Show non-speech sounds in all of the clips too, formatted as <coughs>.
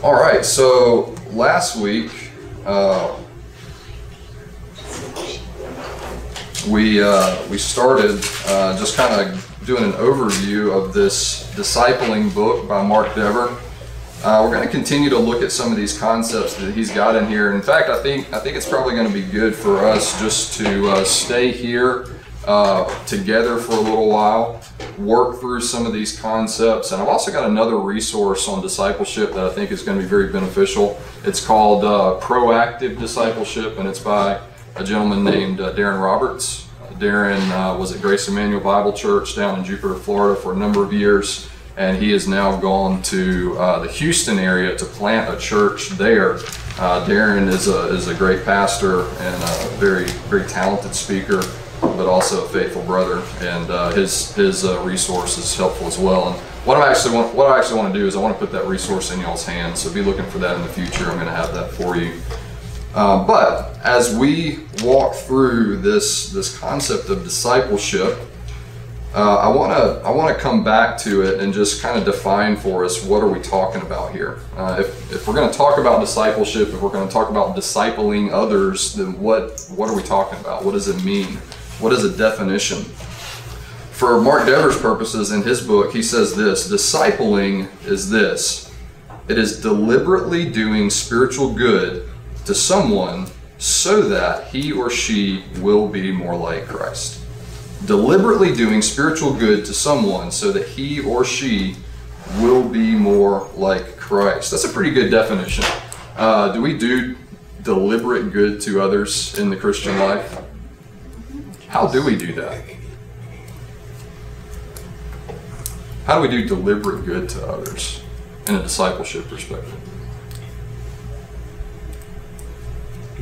All right, so last week uh, we uh, we started uh, just kind of doing an overview of this discipling book by Mark Dever. Uh, we're going to continue to look at some of these concepts that he's got in here. In fact, I think I think it's probably going to be good for us just to uh, stay here uh, together for a little while, work through some of these concepts. And I've also got another resource on discipleship that I think is going to be very beneficial. It's called uh, Proactive Discipleship, and it's by a gentleman named uh, Darren Roberts. Darren uh, was at Grace Immanuel Bible Church down in Jupiter, Florida for a number of years, and he has now gone to uh, the Houston area to plant a church there. Uh, Darren is a, is a great pastor and a very, very talented speaker but also a faithful brother, and uh, his his uh, resource is helpful as well. And what I actually want what I actually want to do is I want to put that resource in y'all's hands. So be looking for that in the future. I'm going to have that for you. Uh, but as we walk through this this concept of discipleship, uh, I want to I want to come back to it and just kind of define for us what are we talking about here. Uh, if, if we're going to talk about discipleship, if we're going to talk about discipling others, then what what are we talking about? What does it mean? What is a definition? For Mark Dever's purposes in his book, he says this discipling is this it is deliberately doing spiritual good to someone so that he or she will be more like Christ. Deliberately doing spiritual good to someone so that he or she will be more like Christ. That's a pretty good definition. Uh, do we do deliberate good to others in the Christian life? How do we do that? How do we do deliberate good to others in a discipleship perspective?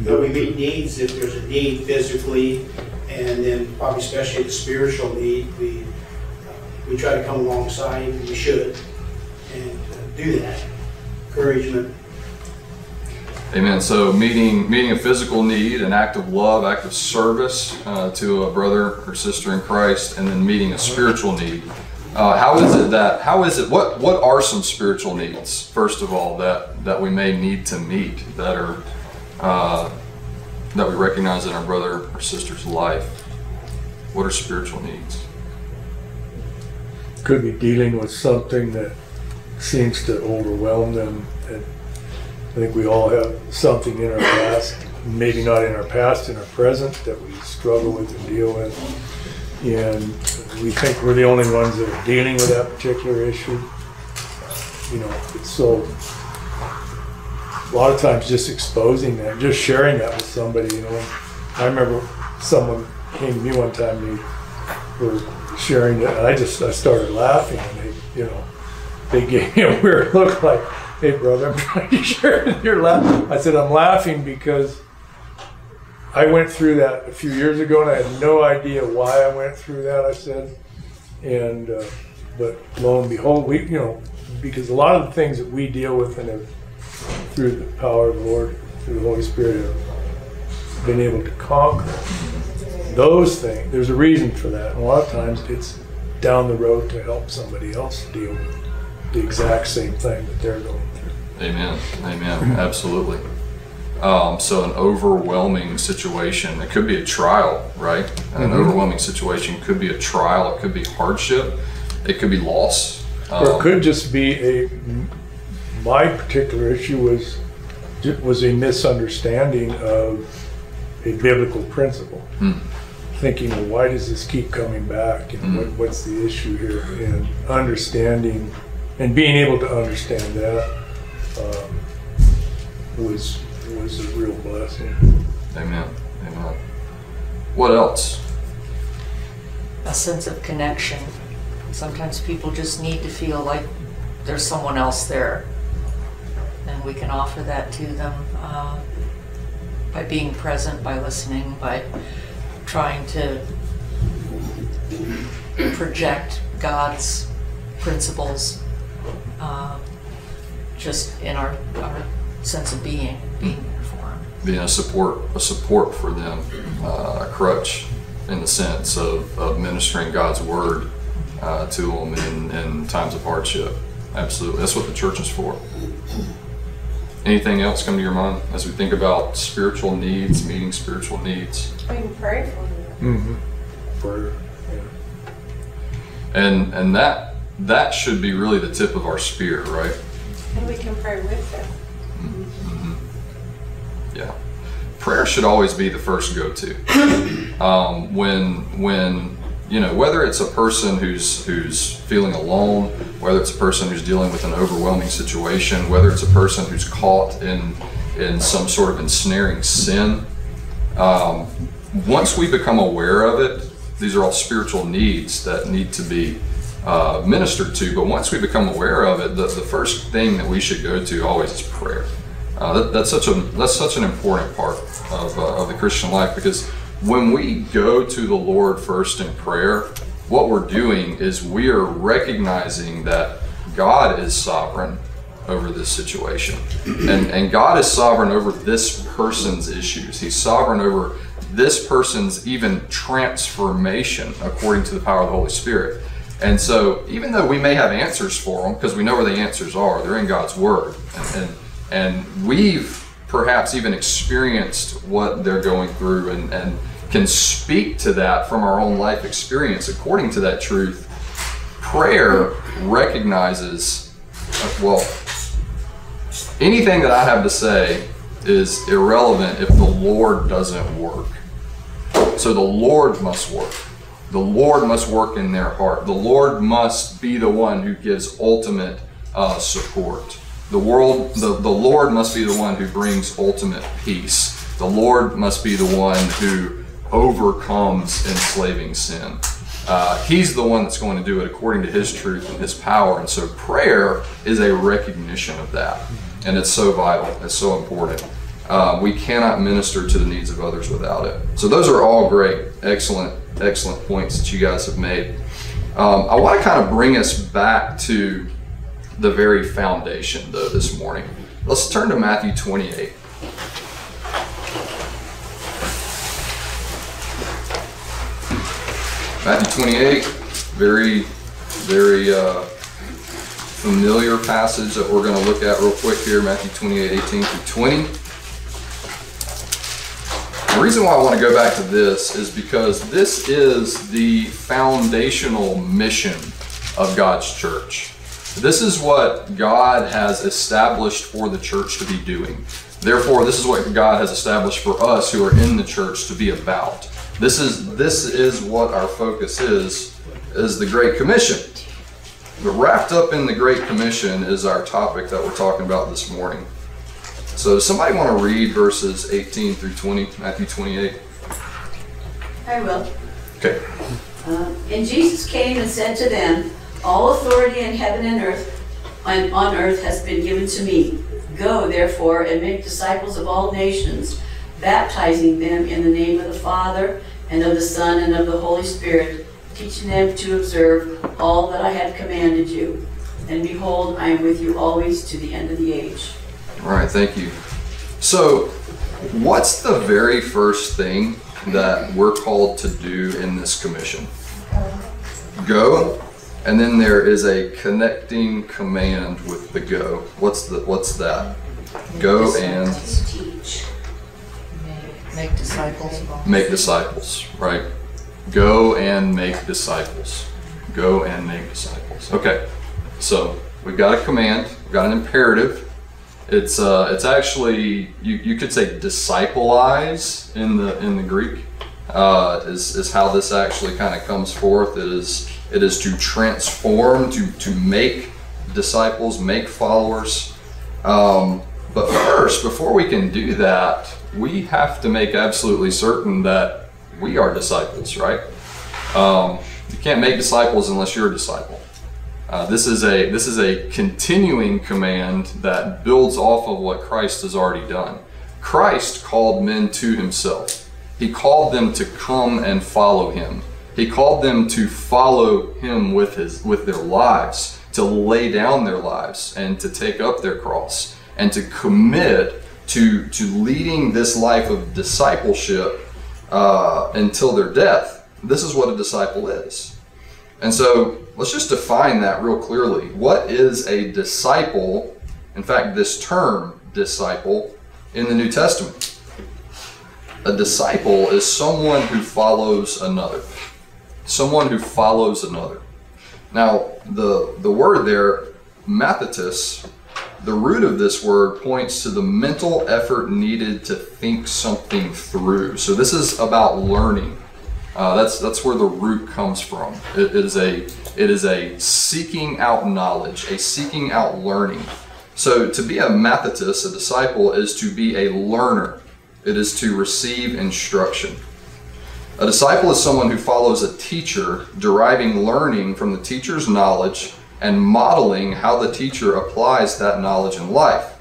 But we meet needs, if there's a need physically, and then probably especially the spiritual need, we, uh, we try to come alongside, we should, and uh, do that. Encouragement, Amen. So meeting meeting a physical need, an act of love, act of service uh, to a brother or sister in Christ, and then meeting a spiritual need. Uh, how is it that? How is it? What What are some spiritual needs? First of all, that that we may need to meet that are uh, that we recognize in our brother or sister's life. What are spiritual needs? Could be dealing with something that seems to overwhelm them and I think we all have something in our past, maybe not in our past, in our present, that we struggle with and deal with. And we think we're the only ones that are dealing with that particular issue. You know, it's so, a lot of times just exposing that, just sharing that with somebody, you know. I remember someone came to me one time, and they were sharing it, and I just, I started laughing, and they, you know, they gave me a weird <laughs> look like, hey brother, I'm trying <laughs> to share your laugh. I said, I'm laughing because I went through that a few years ago and I had no idea why I went through that, I said. And, uh, but lo and behold, we, you know, because a lot of the things that we deal with and have, through the power of the Lord, through the Holy Spirit, have been able to conquer those things. There's a reason for that. And a lot of times it's down the road to help somebody else deal with the exact same thing that they're going. Amen. Amen. Absolutely. Um, so an overwhelming situation, it could be a trial, right? An Mhm. overwhelming situation could be a trial, it could be hardship, it could be loss. Or it Um, could just be a, my particular issue was, was a misunderstanding of a biblical principle. Hmm. Thinking, well, why does this keep coming back? And what, Hmm. what's the issue here? And understanding, and being able to understand that um, was, was a real blessing. Amen. Amen. What else? a sense of connection. Sometimes people just need to feel like there's someone else there. And we can offer that to them uh, by being present, by listening, by trying to project God's principles uh, just in our, our sense of being, being there for them. Being a support, a support for them, uh, a crutch in the sense of, of ministering God's word uh, to them in, in times of hardship. Absolutely. That's what the church is for. Anything else come to your mind as we think about spiritual needs, meeting spiritual needs? We can pray for them. Mm-hmm. Prayer. yeah. And and that that should be really the tip of our spear, right? Can pray with them. Yeah. Prayer should always be the first go-to. <coughs> Um, when when you know whether it's a person who's who's feeling alone, whether it's a person who's dealing with an overwhelming situation, whether it's a person who's caught in in some sort of ensnaring sin. Um, once we become aware of it, these are all spiritual needs that need to be uh, ministered to. But once we become aware of it, the, the first thing that we should go to always is prayer. Uh, that, that's such a that's such an important part of, uh, of the Christian life because when we go to the Lord first in prayer, what we're doing is we are recognizing that God is sovereign over this situation, and and God is sovereign over this person's issues. He's sovereign over this person's even transformation according to the power of the Holy Spirit. And so, even though we may have answers for them, because we know where the answers are, they're in God's Word, and, and and we've perhaps even experienced what they're going through and, and can speak to that from our own life experience according to that truth. Prayer recognizes, well, anything that I have to say is irrelevant if the Lord doesn't work. So the Lord must work. The Lord must work in their heart. The Lord must be the one who gives ultimate uh, support. The world, the, the Lord must be the one who brings ultimate peace. The Lord must be the one who overcomes enslaving sin. Uh, he's the one that's going to do it according to His truth and His power. And so prayer is a recognition of that. And it's so vital, it's so important. Uh, we cannot minister to the needs of others without it. So those are all great, excellent, excellent points that you guys have made. Um, I want to kind of bring us back to the very foundation, though, this morning. Let's turn to Matthew 28. Matthew 28, very, very uh, familiar passage that we're going to look at real quick here. Matthew 28, 18 through 20. The reason why I want to go back to this is because this is the foundational mission of God's church. This is what God has established for the church to be doing. Therefore, this is what God has established for us who are in the church to be about. This is this is what our focus is is the Great Commission. But wrapped up in the Great Commission is our topic that we're talking about this morning. So, somebody want to read verses 18 through 20, Matthew 28? I will. Okay. Uh, And Jesus came and said to them, All authority in heaven and earth, and on earth has been given to me. Go therefore and make disciples of all nations, baptizing them in the name of the Father, and of the Son, and of the Holy Spirit, teaching them to observe all that I have commanded you. And behold, I am with you always to the end of the age. All right, thank you. So, what's the very first thing that we're called to do in this commission? Go, and then there is a connecting command with the go. What's the what's that? Go and Teach. Make disciples make disciples, right? Go and make disciples. Go and make disciples. Okay, so we've got a command, we've got an imperative. It's uh, it's actually you, you could say discipleize in the in the Greek uh, is is how this actually kind of comes forth. It is it is to transform, to to make disciples, make followers. Um, but first, before we can do that, we have to make absolutely certain that we are disciples, right? Um, you can't make disciples unless you're a disciple. Uh, this is a this is a continuing command that builds off of what Christ has already done. Christ called men to Himself. He called them to come and follow Him. He called them to follow Him with his with their lives, to lay down their lives, and to take up their cross, and to commit to to leading this life of discipleship uh, until their death. This is what a disciple is. And so let's just define that real clearly. What is a disciple in fact, this term, disciple, in the New Testament. A disciple is someone who follows another. Someone who follows another. Now, the, the word there, mathetes, the root of this word points to the mental effort needed to think something through. So this is about learning. Uh, that's that's where the root comes from. It, it is a it is a seeking out knowledge, a seeking out learning. So to be a mathetes, a disciple, is to be a learner. It is to receive instruction. A disciple is someone who follows a teacher, deriving learning from the teacher's knowledge and modeling how the teacher applies that knowledge in life.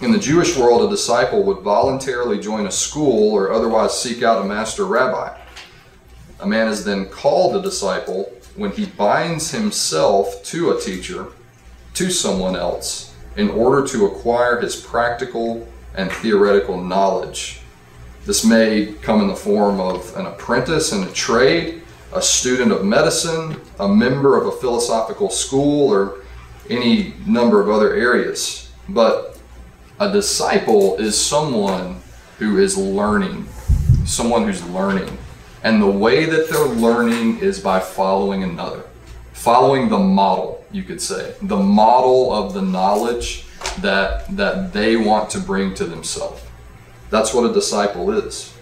In the Jewish world, a disciple would voluntarily join a school or otherwise seek out a master rabbi. A man is then called a disciple when he binds himself to a teacher, to someone else, in order to acquire his practical and theoretical knowledge. This may come in the form of an apprentice in a trade, a student of medicine, a member of a philosophical school, or any number of other areas. But a disciple is someone who is learning, someone who's learning. And the way that they're learning is by following another, following the model, you could say, the model of the knowledge that, that they want to bring to themselves. That's what a disciple is.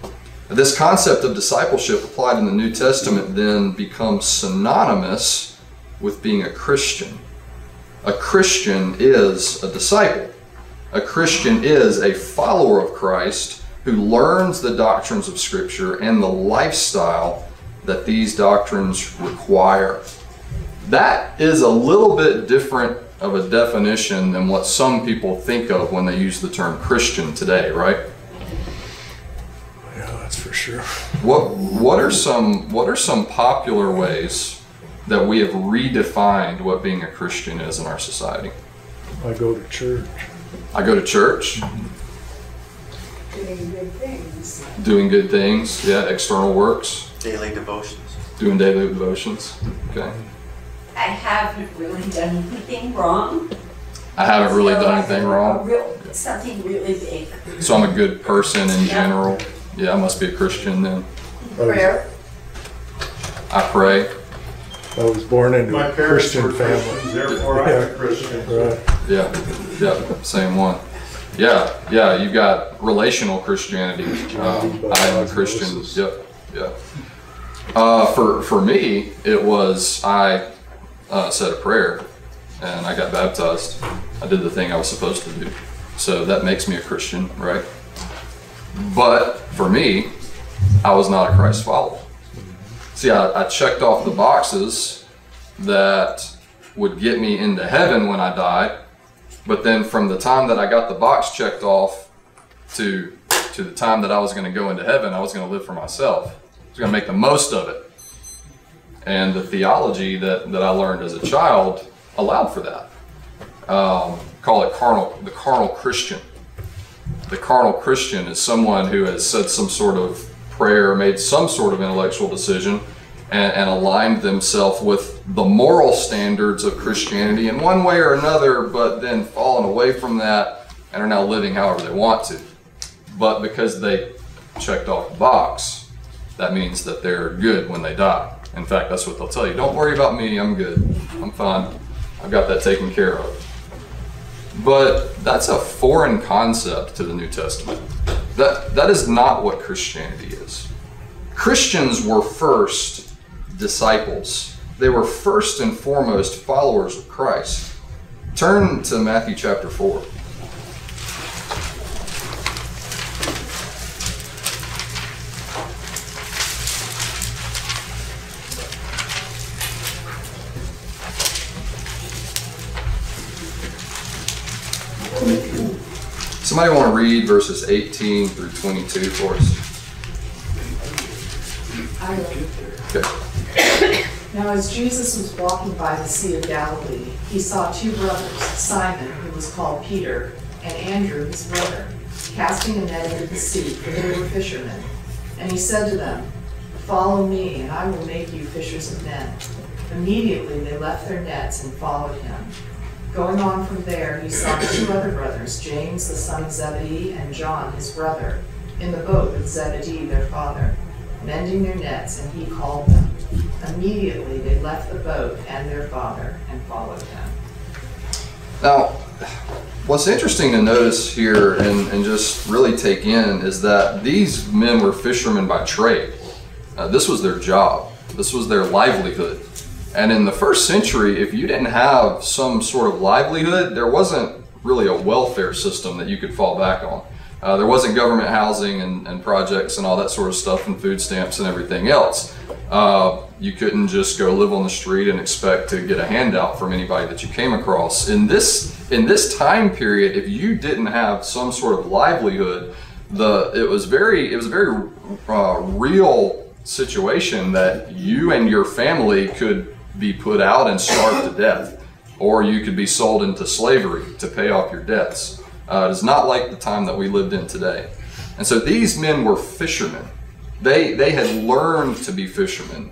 This concept of discipleship applied in the New Testament then becomes synonymous with being a Christian. A Christian is a disciple. A Christian is a follower of Christ who learns the doctrines of Scripture and the lifestyle that these doctrines require. That is a little bit different of a definition than what some people think of when they use the term Christian today, right? Yeah, that's for sure. What what are some what are some popular ways that we have redefined what being a Christian is in our society? I go to church. I go to church, mm-hmm. Doing good things. doing good things, yeah, external works, Daily devotions. doing daily devotions. Okay. I haven't really done anything wrong. I haven't really So done anything wrong, real- Something really big. so I'm a good person in general. Yeah, I must be a Christian then. I Prayer. I pray. I was born into My a Christian family. Christians, therefore I'm a Christian. Right. Yeah, yeah, same one. Yeah, yeah, You've got relational Christianity. Um, I am a Christian. Yep, yeah. Uh, for for me, it was I uh, said a prayer and I got baptized. I did the thing I was supposed to do, so that makes me a Christian, right? But for me, I was not a Christ follower. See, I, I checked off the boxes that would get me into heaven when I died. But then from the time that I got the box checked off to to the time that I was going to go into heaven, I was going to live for myself. I was going to make the most of it. And the theology that, that I learned as a child allowed for that. Um, call it carnal, the carnal Christian. The carnal Christian is someone who has said some sort of prayer, made some sort of intellectual decision, and, and aligned themselves with the moral standards of Christianity in one way or another, but then fallen away from that and are now living however they want to. But because they checked off the box, that means that they're good when they die. In fact, that's what they'll tell you. Don't worry about me, I'm good. I'm fine. I've got that taken care of. But that's a foreign concept to the New Testament. That, that is not what Christianity is. Christians were first disciples, they were first and foremost followers of Christ. Turn to Matthew chapter 4. Somebody want to read verses 18 through 22 for us? I will. Okay. Now, as Jesus was walking by the Sea of Galilee, he saw two brothers, Simon, who was called Peter, and Andrew, his brother, casting a net into the sea, for they were fishermen. And he said to them, Follow me, and I will make you fishers of men. Immediately they left their nets and followed him. Going on from there, he saw two other brothers, James the son of Zebedee and John his brother, in the boat with Zebedee their father, mending their nets, and he called them. Immediately they left the boat and their father and followed him. Now, what's interesting to notice here and, and just really take in is that these men were fishermen by trade. Uh, this was their job, this was their livelihood. And in the first century, if you didn't have some sort of livelihood, there wasn't really a welfare system that you could fall back on. Uh, there wasn't government housing and, and projects and all that sort of stuff and food stamps and everything else. Uh, you couldn't just go live on the street and expect to get a handout from anybody that you came across. In this in this time period, if you didn't have some sort of livelihood, the it was very it was a very uh, real situation that you and your family could be put out and starved to death, or you could be sold into slavery to pay off your debts. Uh, it is not like the time that we lived in today. And so these men were fishermen. They, they had learned to be fishermen,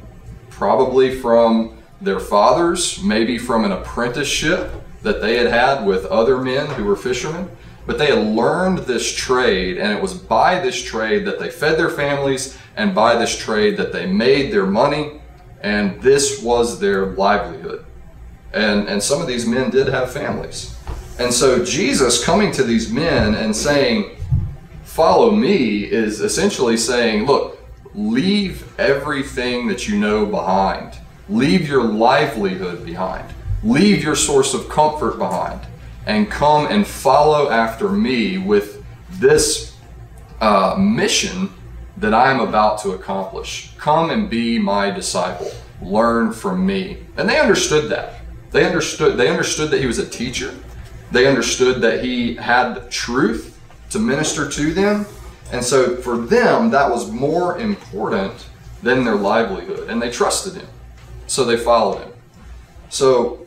probably from their fathers, maybe from an apprenticeship that they had had with other men who were fishermen. But they had learned this trade, and it was by this trade that they fed their families, and by this trade that they made their money, and this was their livelihood. And, and some of these men did have families. And so Jesus coming to these men and saying, Follow me, is essentially saying, Look, leave everything that you know behind, leave your livelihood behind, leave your source of comfort behind, and come and follow after me with this uh, mission that I am about to accomplish. Come and be my disciple. Learn from me. And they understood that. They understood they understood that he was a teacher. They understood that he had truth to minister to them. And so for them that was more important than their livelihood and they trusted him. So they followed him. So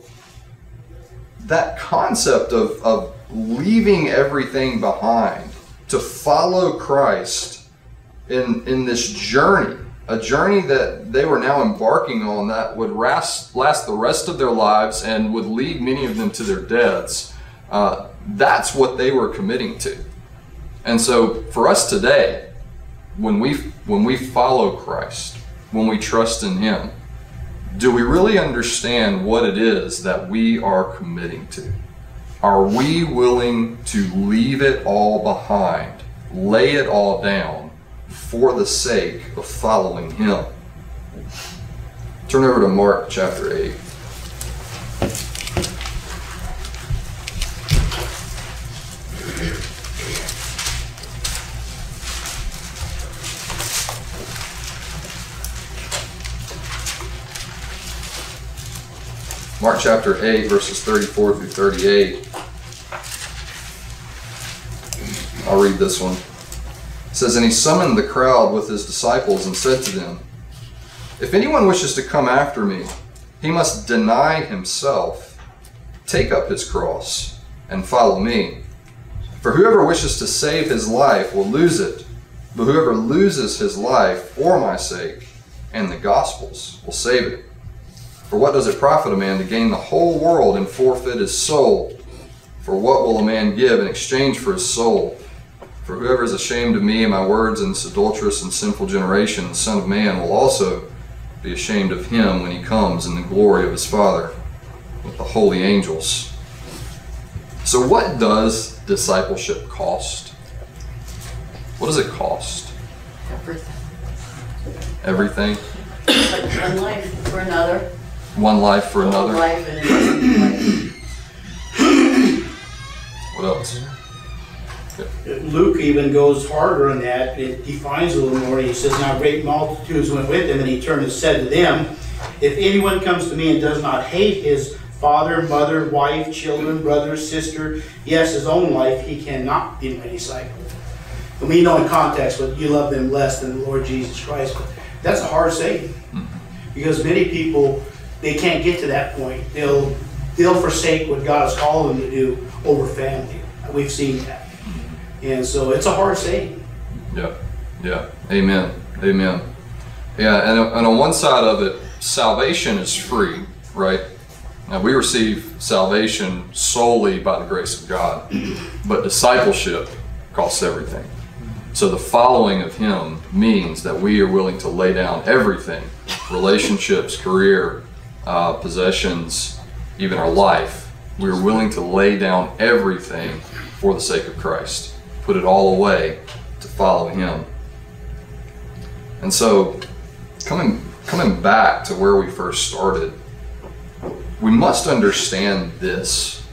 that concept of, of leaving everything behind to follow Christ in, in this journey, a journey that they were now embarking on that would last, last the rest of their lives and would lead many of them to their deaths. Uh, that's what they were committing to. And so for us today, when we, when we follow Christ, when we trust in Him, do we really understand what it is that we are committing to? Are we willing to leave it all behind, lay it all down for the sake of following Him? Turn over to Mark chapter 8. Mark chapter 8, verses 34 through 38. I'll read this one. It says, And he summoned the crowd with his disciples and said to them, If anyone wishes to come after me, he must deny himself, take up his cross, and follow me. For whoever wishes to save his life will lose it, but whoever loses his life for my sake and the gospel's will save it. For what does it profit a man to gain the whole world and forfeit his soul? For what will a man give in exchange for his soul? For whoever is ashamed of me and my words in this adulterous and sinful generation, the Son of Man will also be ashamed of him when he comes in the glory of his Father with the holy angels. So, what does discipleship cost? What does it cost? Everything. Everything? One life for another, One life for another? life and another <clears throat> life. What else? Luke even goes harder on that, it defines a little more, he says, Now great multitudes went with him, and he turned and said to them, If anyone comes to me and does not hate his father, mother, wife, children, brother, sister, yes, his own life, he cannot be my disciple. And we know in context, but you love them less than the Lord Jesus Christ, but that's a hard saying. Mm-hmm. Because many people, they can't get to that point. They'll, they'll forsake what God has called them to do over family. We've seen that. And so it's a hard saying. Yeah, yeah. Amen. Amen. Yeah, and, and on one side of it, salvation is free, right? Now, we receive salvation solely by the grace of God, but discipleship costs everything. So, the following of Him means that we are willing to lay down everything relationships, career, uh, possessions, even our life. We are willing to lay down everything for the sake of Christ, put it all away to follow Him. And so, coming coming back to where we first started, we must understand this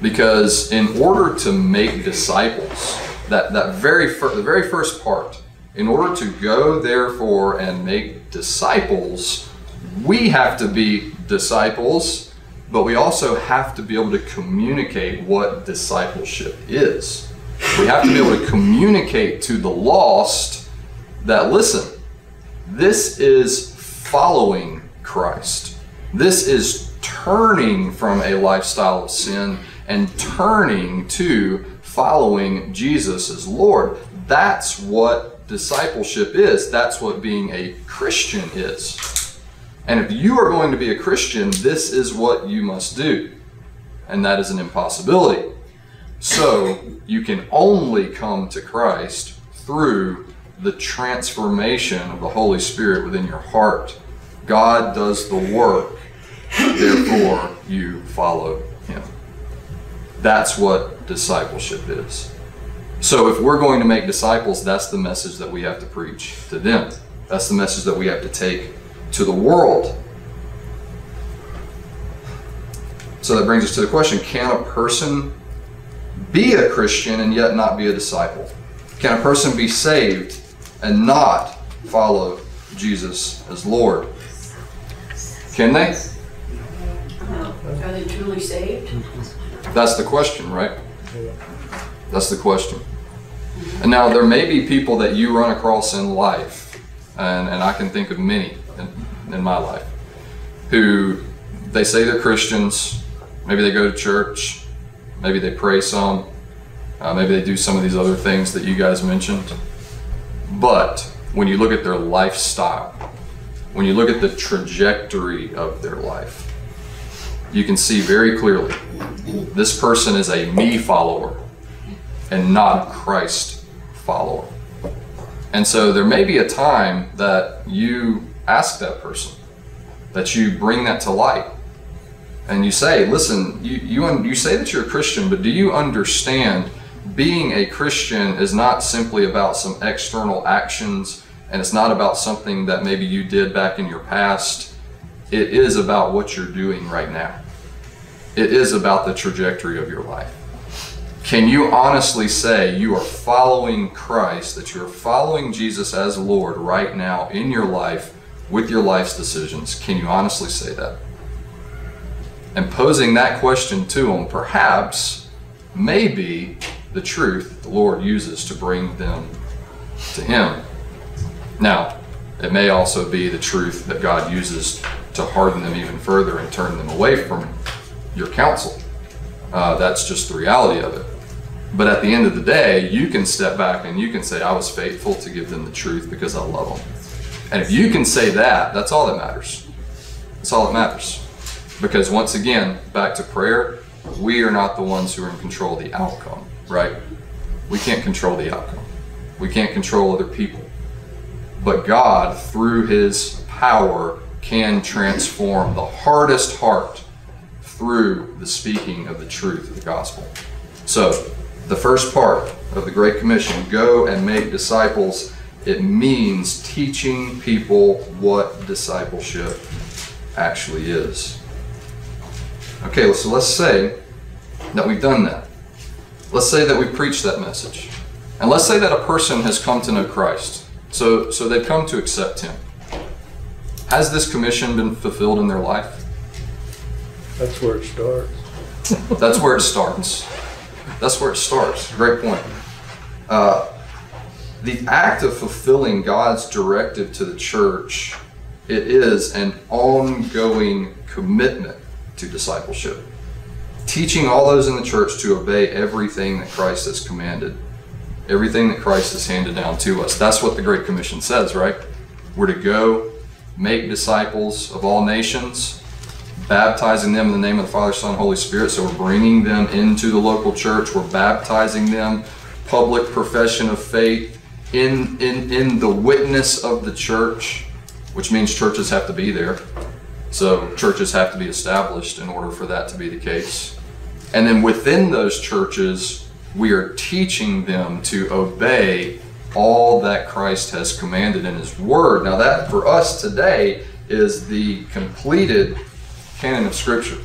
because in order to make disciples, that that very fir- the very first part, in order to go therefore and make disciples, we have to be disciples, but we also have to be able to communicate what discipleship is. We have to be able to communicate to the lost that listen, this is following Christ. This is turning from a lifestyle of sin and turning to following Jesus as Lord. That's what discipleship is. That's what being a Christian is. And if you are going to be a Christian, this is what you must do. And that is an impossibility. So you can only come to Christ through the transformation of the Holy Spirit within your heart. God does the work, therefore you follow Him. That's what discipleship is. So if we're going to make disciples, that's the message that we have to preach to them. That's the message that we have to take to the world. So that brings us to the question can a person be a Christian and yet not be a disciple? Can a person be saved and not follow Jesus as Lord? Can they? Are they truly saved? That's the question, right? That's the question. And now there may be people that you run across in life, and, and I can think of many in, my life, who they say they're Christians, maybe they go to church, maybe they pray some, uh, maybe they do some of these other things that you guys mentioned. But when you look at their lifestyle, when you look at the trajectory of their life, you can see very clearly this person is a me follower and not Christ follower. And so there may be a time that you ask that person, that you bring that to light, and you say, listen, you, you, you say that you're a Christian, but do you understand being a Christian is not simply about some external actions and it's not about something that maybe you did back in your past. It is about what you're doing right now. It is about the trajectory of your life. Can you honestly say you are following Christ, that you're following Jesus as Lord right now in your life with your life's decisions? Can you honestly say that? And posing that question to them perhaps may be the truth the Lord uses to bring them to Him. Now, it may also be the truth that God uses to harden them even further and turn them away from your counsel. Uh, that's just the reality of it. But at the end of the day, you can step back and you can say, I was faithful to give them the truth because I love them. And if you can say that, that's all that matters. That's all that matters. Because once again, back to prayer, we are not the ones who are in control of the outcome, right? We can't control the outcome. We can't control other people. But God, through His power, can transform the hardest heart through the speaking of the truth of the gospel. So, the first part of the Great Commission go and make disciples. It means teaching people what discipleship actually is. Okay, so let's say that we've done that. Let's say that we preached that message. And let's say that a person has come to know Christ. So, so they've come to accept Him. Has this commission been fulfilled in their life? That's where it starts. That's where it starts. That's where it starts. Great point. Uh, the act of fulfilling God's directive to the church, it is an ongoing commitment to discipleship. Teaching all those in the church to obey everything that Christ has commanded, everything that Christ has handed down to us. That's what the Great Commission says, right? We're to go make disciples of all nations, baptizing them in the name of the Father, Son, Holy Spirit. So we're bringing them into the local church. We're baptizing them, public profession of faith in, in, in the witness of the church, which means churches have to be there. So churches have to be established in order for that to be the case. And then within those churches, we are teaching them to obey all that Christ has commanded in His Word. Now, that for us today is the completed canon of Scripture.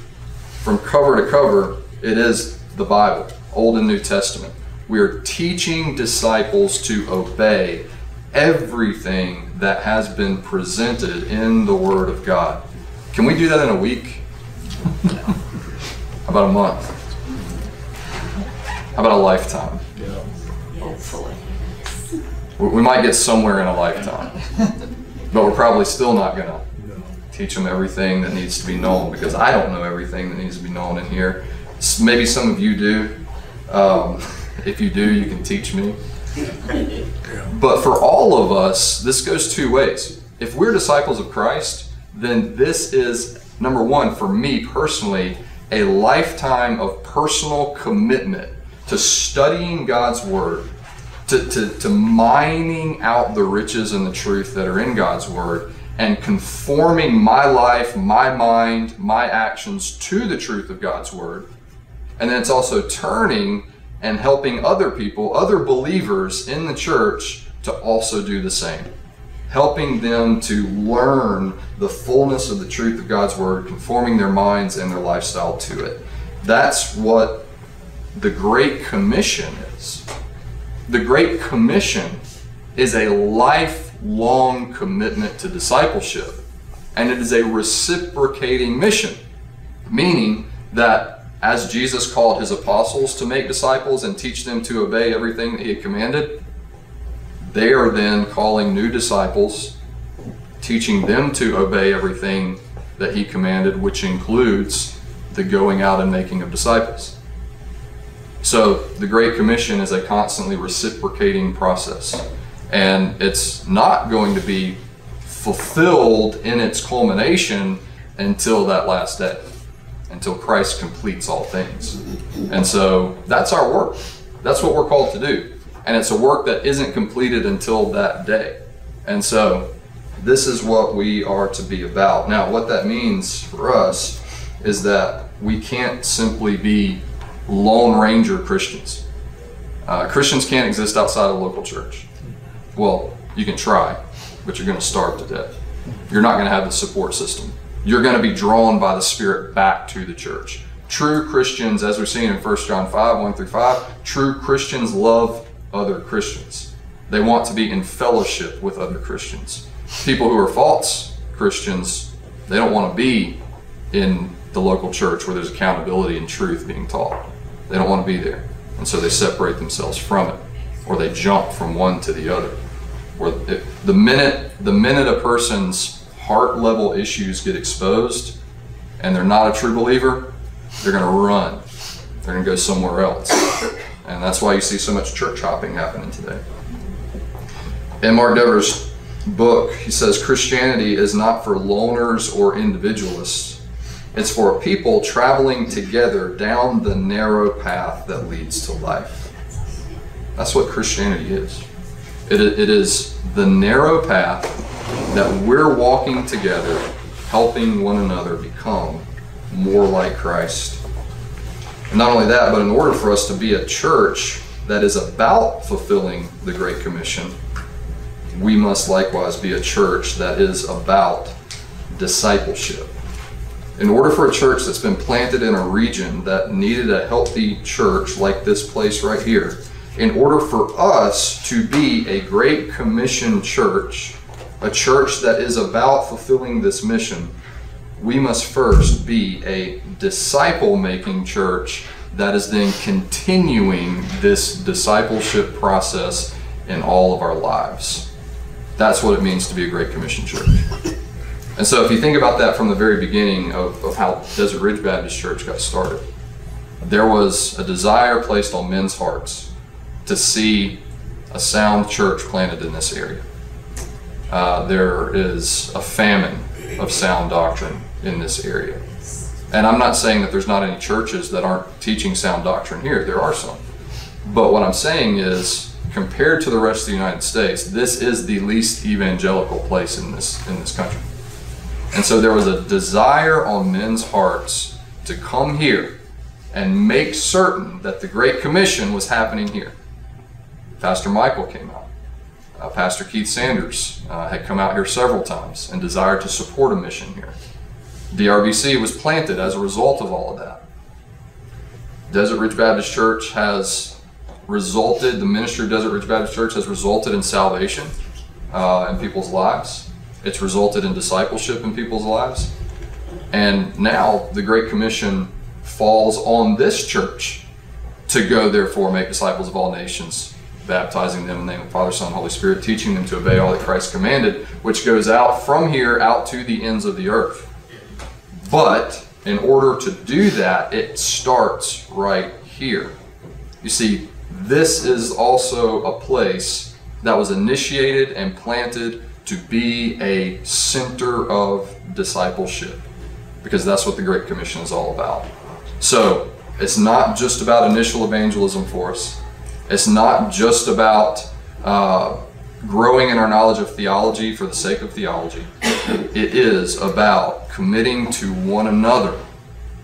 From cover to cover, it is the Bible, Old and New Testament. We are teaching disciples to obey everything that has been presented in the Word of God. Can we do that in a week? How <laughs> about a month? How about a lifetime? Hopefully. We we might get somewhere in a lifetime, but we're probably still not going to teach them everything that needs to be known because I don't know everything that needs to be known in here. Maybe some of you do. Um, <laughs> if you do, you can teach me. But for all of us, this goes two ways. If we're disciples of Christ, then this is, number one, for me personally, a lifetime of personal commitment to studying God's Word, to, to, to mining out the riches and the truth that are in God's Word, and conforming my life, my mind, my actions to the truth of God's Word. And then it's also turning and helping other people, other believers in the church, to also do the same. Helping them to learn the fullness of the truth of God's Word, conforming their minds and their lifestyle to it. That's what the Great Commission is. The Great Commission is a lifelong commitment to discipleship, and it is a reciprocating mission, meaning that as Jesus called his apostles to make disciples and teach them to obey everything that he had commanded, they are then calling new disciples, teaching them to obey everything that he commanded, which includes the going out and making of disciples. So the Great Commission is a constantly reciprocating process. And it's not going to be fulfilled in its culmination until that last day, until Christ completes all things. And so that's our work. That's what we're called to do. And it's a work that isn't completed until that day. And so this is what we are to be about. Now, what that means for us is that we can't simply be Lone Ranger Christians. Uh, Christians can't exist outside of a local church. Well, you can try, but you're going to starve to death. You're not going to have the support system. You're going to be drawn by the Spirit back to the church. True Christians, as we're seeing in 1 John 5 1 through 5, true Christians love other Christians. They want to be in fellowship with other Christians. People who are false Christians, they don't want to be in the local church where there's accountability and truth being taught. They don't want to be there. And so they separate themselves from it or they jump from one to the other. It, the minute the minute a person's heart level issues get exposed and they're not a true believer, they're going to run. They're going to go somewhere else. And that's why you see so much church hopping happening today. In Mark Dever's book, he says Christianity is not for loners or individualists. It's for people traveling together down the narrow path that leads to life. That's what Christianity is. It, it is the narrow path that we're walking together, helping one another become more like Christ. And not only that, but in order for us to be a church that is about fulfilling the Great Commission, we must likewise be a church that is about discipleship. In order for a church that's been planted in a region that needed a healthy church like this place right here, in order for us to be a Great Commission church, a church that is about fulfilling this mission, we must first be a disciple making church that is then continuing this discipleship process in all of our lives. That's what it means to be a Great Commission church. And so, if you think about that from the very beginning of, of how Desert Ridge Baptist Church got started, there was a desire placed on men's hearts to see a sound church planted in this area. Uh, there is a famine of sound doctrine in this area. And I'm not saying that there's not any churches that aren't teaching sound doctrine here. There are some. But what I'm saying is, compared to the rest of the United States, this is the least evangelical place in this in this country. And so there was a desire on men's hearts to come here and make certain that the Great Commission was happening here. Pastor Michael came out. Uh, Pastor Keith Sanders uh, had come out here several times and desired to support a mission here. DRBC was planted as a result of all of that. Desert Ridge Baptist Church has resulted, the ministry of Desert Ridge Baptist Church has resulted in salvation uh, in people's lives. It's resulted in discipleship in people's lives. And now the Great Commission falls on this church to go, therefore, make disciples of all nations, baptizing them in the name of the Father, Son, and Holy Spirit, teaching them to obey all that Christ commanded, which goes out from here out to the ends of the earth. But in order to do that, it starts right here. You see, this is also a place that was initiated and planted to be a center of discipleship because that's what the Great Commission is all about. So it's not just about initial evangelism for us, it's not just about uh, growing in our knowledge of theology for the sake of theology. It is about committing to one another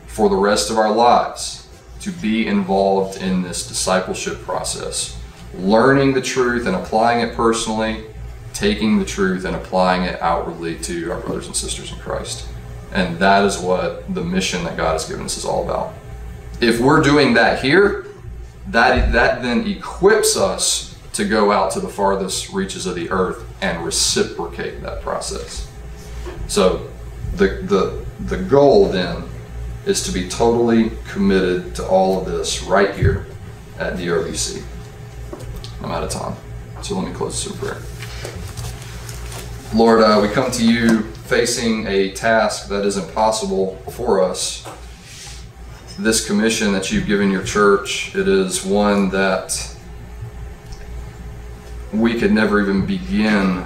for the rest of our lives to be involved in this discipleship process, learning the truth and applying it personally, taking the truth and applying it outwardly to our brothers and sisters in Christ. And that is what the mission that God has given us is all about. If we're doing that here, that, that then equips us to go out to the farthest reaches of the earth and reciprocate that process. So the, the, the goal then is to be totally committed to all of this right here at DRBC. I'm out of time. So let me close this in prayer. Lord, uh, we come to you facing a task that is impossible for us. This commission that you've given your church, it is one that we could never even begin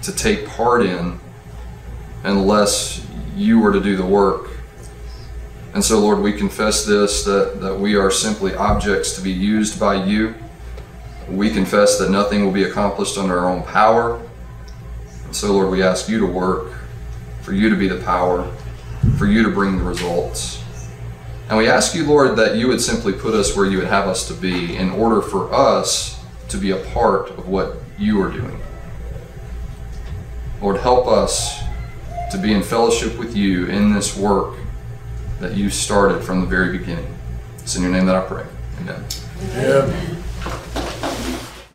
to take part in unless you were to do the work. And so, Lord, we confess this that, that we are simply objects to be used by you. We confess that nothing will be accomplished under our own power. And so, Lord, we ask you to work, for you to be the power, for you to bring the results. And we ask you, Lord, that you would simply put us where you would have us to be in order for us to be a part of what you are doing. Lord, help us to be in fellowship with you in this work that you started from the very beginning. It's in your name that I pray. Amen. Yeah.